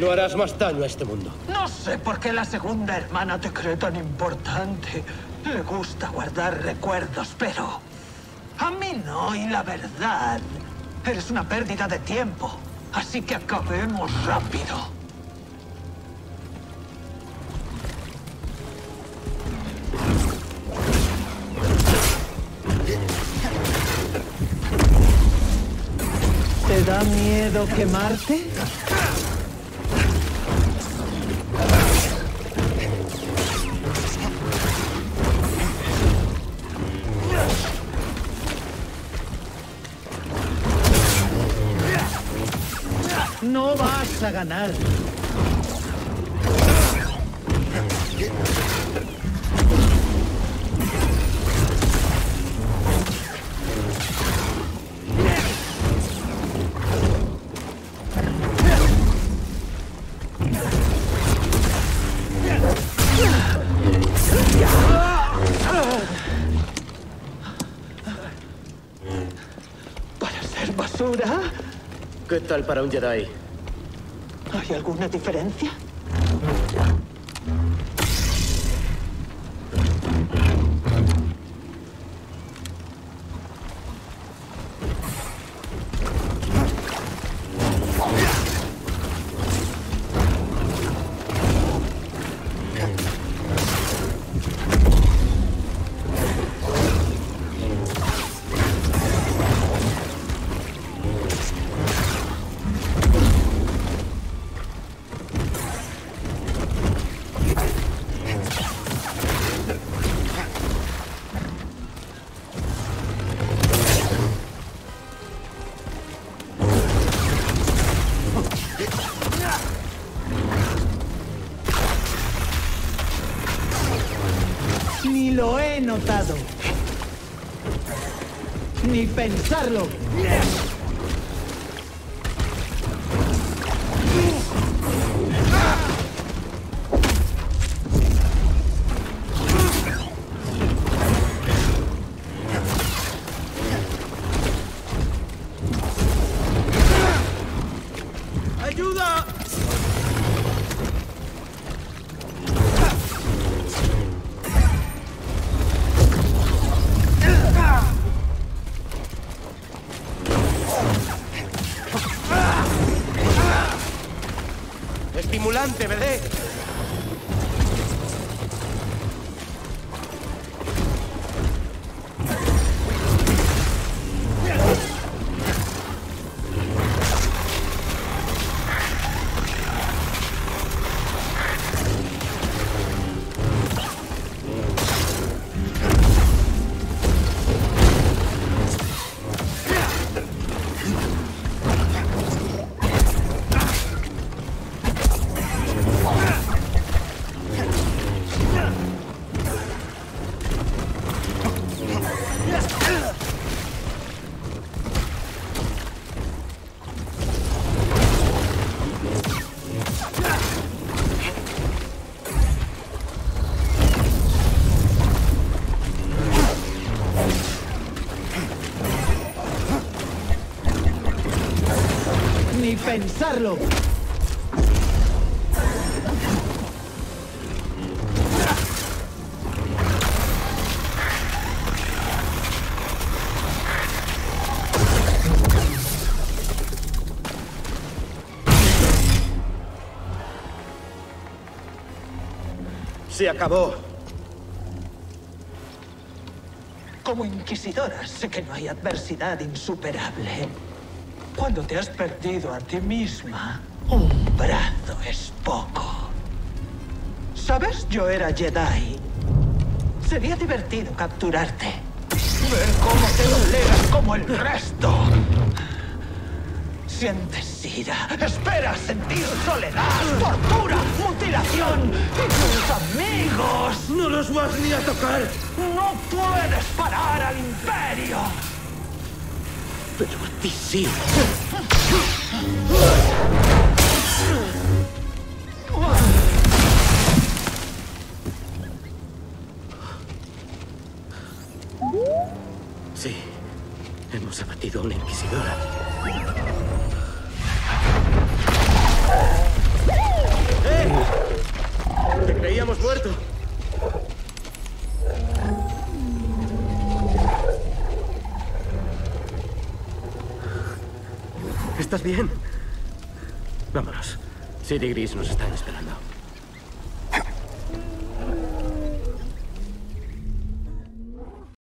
No harás más daño a este mundo. No sé por qué la segunda hermana te cree tan importante. Le gusta guardar recuerdos, pero... A mí no, y la verdad... Eres una pérdida de tiempo. Así que acabemos rápido. ¿Te da miedo quemarte? Vas a ganar. Para ser basura, ¿Qué tal para un Jedi? ¿Hay alguna diferencia? Lo he notado. Ni pensarlo. Estimulante, bebé. Pensarlo. Se acabó. Como inquisidora, sé que no hay adversidad insuperable. Cuando te has perdido a ti misma, un brazo es poco. ¿Sabes? Yo era Jedi. Sería divertido capturarte. Ver cómo te doblegas como el resto. Sientes ira, esperas sentir soledad, tortura, mutilación y tus amigos. ¡No los vas ni a tocar! No puedes parar al imperio. Sí. Sí, hemos abatido a una inquisidora. ¿Estás bien? Vámonos. City Gris nos están esperando.